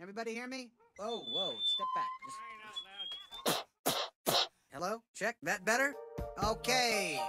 Everybody hear me? Whoa, whoa, step back. Just... Hello? Check. That better? Okay.